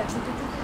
That's a different